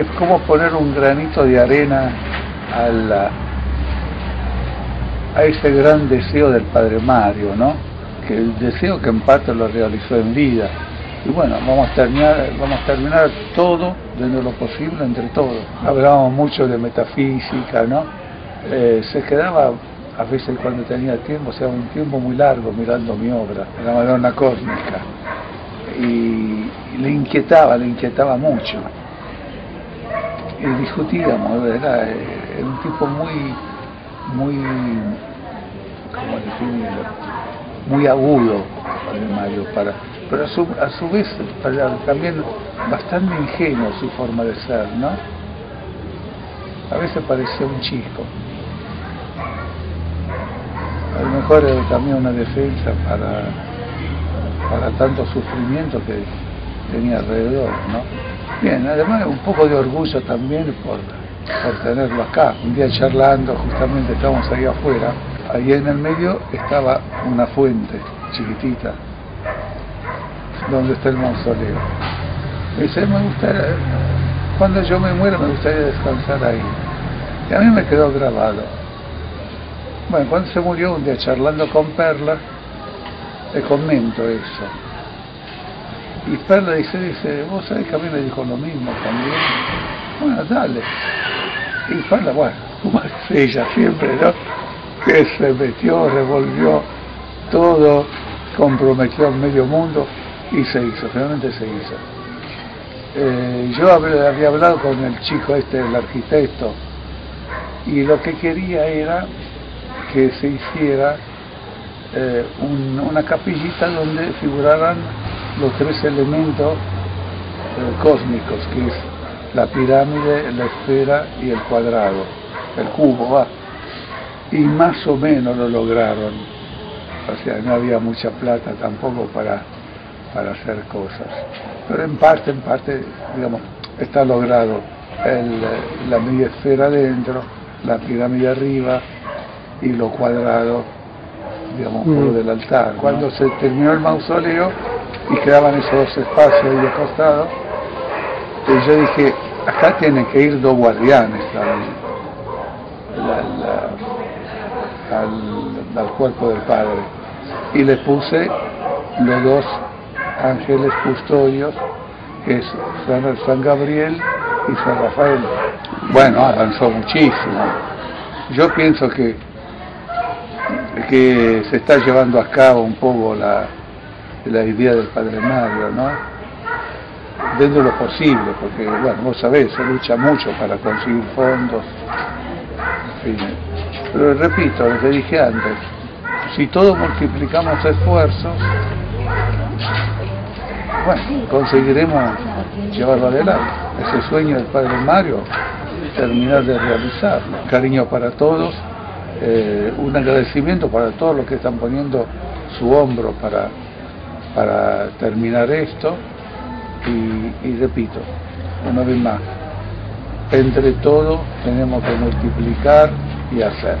es como poner un granito de arena a, la, a ese gran deseo del padre Mario, ¿no? Que el deseo que en parte lo realizó en vida. Y bueno, vamos a terminar, vamos a terminar todo dentro de lo posible entre todos. Hablábamos mucho de metafísica, ¿no? Eh, se quedaba a veces cuando tenía tiempo, o sea, un tiempo muy largo mirando mi obra, la Madonna Cósmica. Y le inquietaba, le inquietaba mucho. Y discutíamos, era, era un tipo muy, muy, ¿cómo definirlo? Muy agudo, Mario, para, pero a su, a su vez también bastante ingenuo su forma de ser, ¿no? A veces parecía un chico a lo mejor era también una defensa para, para tanto sufrimiento que tenía alrededor, ¿no? Bien, además un poco de orgullo también por, por tenerlo acá. Un día charlando, justamente estábamos ahí afuera, ahí en el medio estaba una fuente chiquitita, donde está el mausoleo. Me dice, me gustaría, cuando yo me muera me gustaría descansar ahí. Y a mí me quedó grabado bueno, cuando se murió un día charlando con Perla, le comento eso. Y Perla dice, dice, vos sabés que a mí me dijo lo mismo también. Bueno, dale. Y Perla, bueno, como ella siempre, ¿no? Que se metió, revolvió todo, comprometió al medio mundo y se hizo, finalmente se hizo. Eh, yo había hablado con el chico este, el arquitecto, y lo que quería era que se hiciera eh, una capillita donde figuraran los tres elementos eh, cósmicos, que es la pirámide, la esfera y el cuadrado, el cubo, va. Y más o menos lo lograron. O sea, no había mucha plata tampoco para, para hacer cosas. Pero en parte, en parte, digamos, está logrado el, la media esfera adentro, la pirámide arriba, y lo cuadrado, digamos, por mm. del altar. Cuando se terminó el mausoleo y quedaban esos dos espacios ahí de costado, y yo dije, acá tienen que ir dos guardianes al, al cuerpo del Padre. Y le puse los dos ángeles custodios, que es San, San Gabriel y San Rafael. Bueno, avanzó muchísimo. Yo pienso que que se está llevando a cabo un poco la, la idea del Padre Mario, ¿no? Dentro de lo posible, porque, bueno, vos sabés, se lucha mucho para conseguir fondos, en fin. Pero repito lo que dije antes, si todos multiplicamos esfuerzos, bueno, conseguiremos llevarlo adelante. Ese sueño del Padre Mario, terminar de realizarlo. Cariño para todos eh, un agradecimiento para todos los que están poniendo su hombro para, para terminar esto y, y repito, una vez más, entre todos tenemos que multiplicar y hacer.